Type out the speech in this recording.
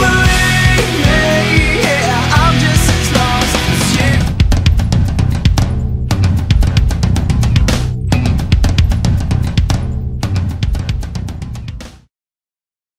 believe